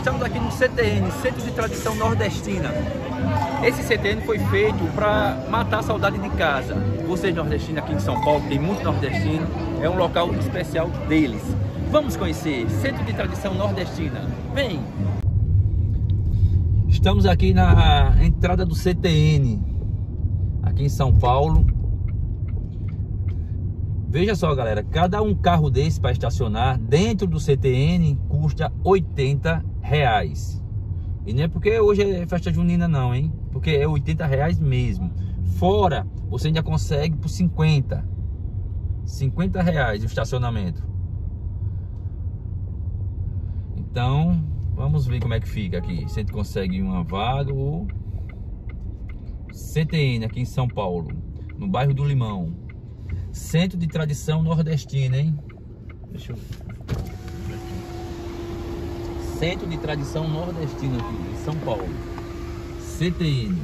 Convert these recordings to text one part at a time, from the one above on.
Estamos aqui no CTN, Centro de Tradição Nordestina. Esse CTN foi feito para matar a saudade de casa. Vocês nordestinos aqui em São Paulo, tem muito nordestino, é um local especial deles. Vamos conhecer Centro de Tradição Nordestina. Vem! Estamos aqui na entrada do CTN, aqui em São Paulo. Veja só, galera, cada um carro desse para estacionar dentro do CTN custa 80 reais. E não é porque hoje é festa junina não, hein? Porque é 80 reais mesmo. Fora, você ainda consegue por 50. 50 reais o estacionamento. Então, vamos ver como é que fica aqui. Se a gente consegue uma vaga ou... CTN aqui em São Paulo, no bairro do Limão. Centro de tradição nordestina, hein? Deixa eu Centro de Tradição Nordestina aqui em São Paulo. CTN.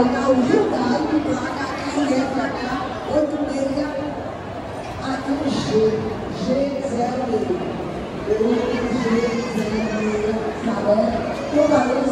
faltar humildade para quem é para cá, 86 aqui no G, G0 Eu G0 Salão, toda vez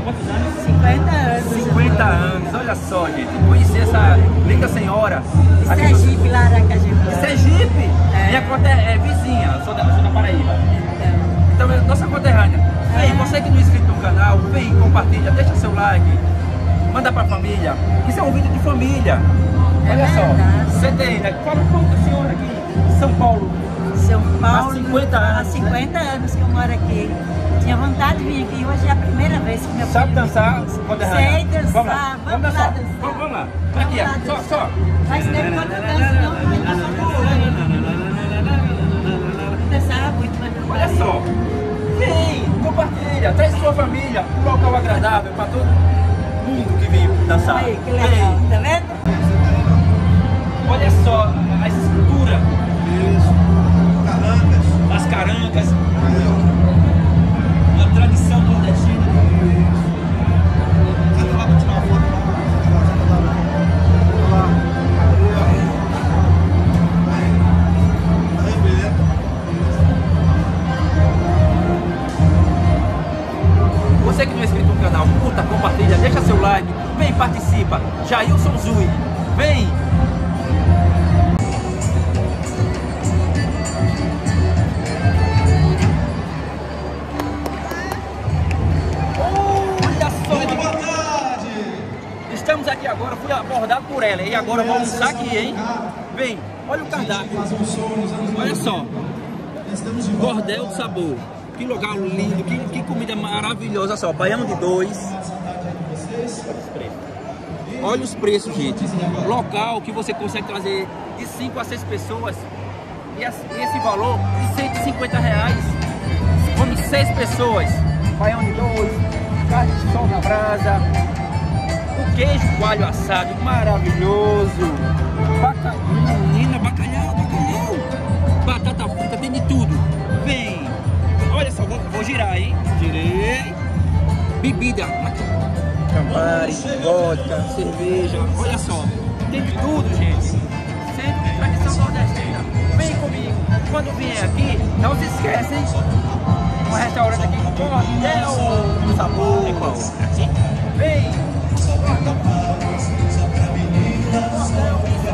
quantos anos? 50 anos. 50 anos, olha só, gente. Conheci essa linda senhora. Aqui no- Sergipe, lá Aracajebá. Sergipe! É. Minha conta é, é vizinha, eu sou da, sou da Paraíba. Então, é nossa conterrânea. Vem, você que não é inscrito no canal, vem, compartilha, deixa seu like, manda pra família. Isso é um vídeo de família. É Olha só, verdade. CTN, né? fala com a senhora aqui, São Paulo. São Paulo. Há 50 anos, Há 50 anos que eu moro aqui. Tinha vontade de vir aqui. Hoje é a primeira vez que meu Sabe dançar, vem. conterrânea? Sei dançar. Vamos lá, vamos Vamos lá dançar. dançar. Vamos, vamos lá. Vamos Aqui, ó, lá só, dançar. só. Faz tempo que eu não danço, não. Mas eu sou boa. Dançava muito, mas Olha só. Vem, compartilha, traz sua família, um local agradável para todo mundo que veio dançar. Aí, que legal. Vem. Tá vendo? Olha só a escultura, as carancas, Você que não é inscrito no canal, curta, compartilha, deixa seu like, vem, participa. Jailson Zui, vem! Olha só! Estamos aqui agora, fui abordado por ela e agora vamos almoçar aqui, hein? Vem, olha o cardápio. Olha só. Bordel de sabor. Que lugar lindo, que, que comida maravilhosa. Olha só, baião de dois. Olha os preços, gente. Local que você consegue trazer de 5 a 6 pessoas. E esse valor de 150 reais. Come 6 pessoas. Baião de dois, carne de sol na brasa. O queijo coalho assado maravilhoso. Baca... vou, girar, hein? Girei. Bebida. Campari, vodka, cerveja. Olha só. Tem de tudo, gente. Sempre tradição nordestina. Vem comigo. Quando vier aqui, não se esquece, hein? Um restaurante aqui, Bordel Sabor. É qual? Aqui? Vem. a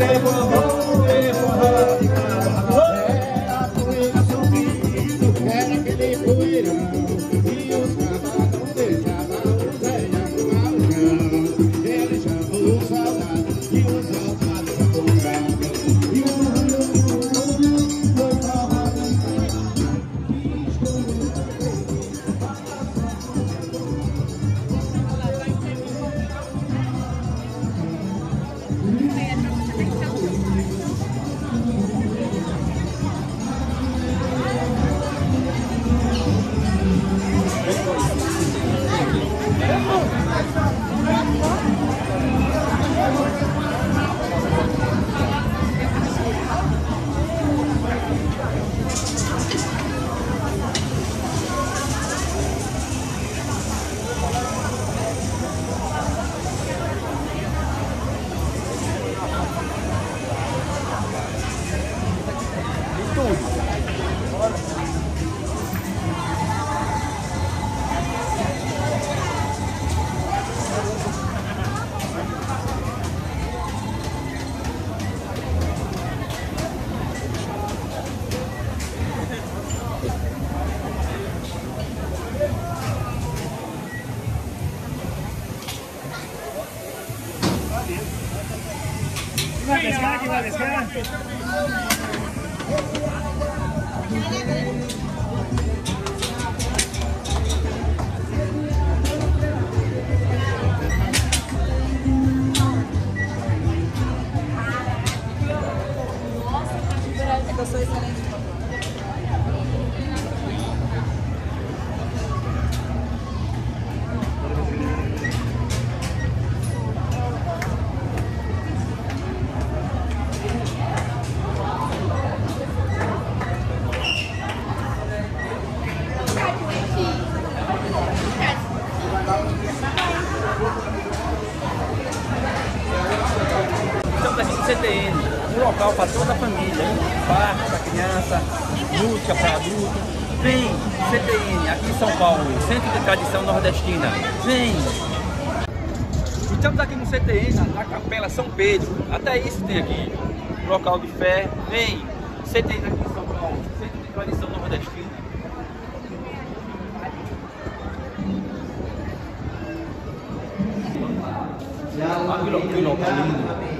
Ele. Álvarez, ¿eh? Nordestina. Vem! Estamos aqui no CTN, na, Capela São Pedro. Até isso tem aqui. Local de fé. Vem! CTN aqui em São Paulo, Centro de Tradição Nordestina. Olha que local lindo.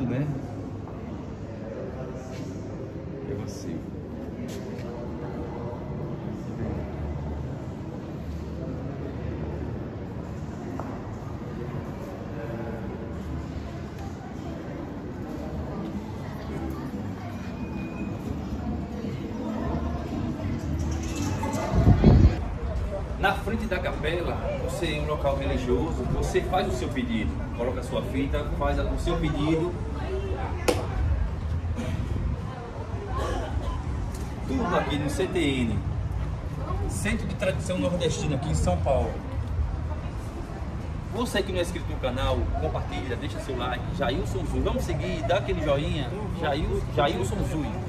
Né? É você. Na frente da capela, você é um local religioso, você faz o seu pedido, coloca a sua fita, faz o seu pedido. Tudo aqui no CTN, Centro de Tradição Nordestina aqui em São Paulo. Você que não é inscrito no canal, compartilha, deixa seu like. Jailson Zui, vamos seguir, dá aquele joinha. Jail, Jailson Zui.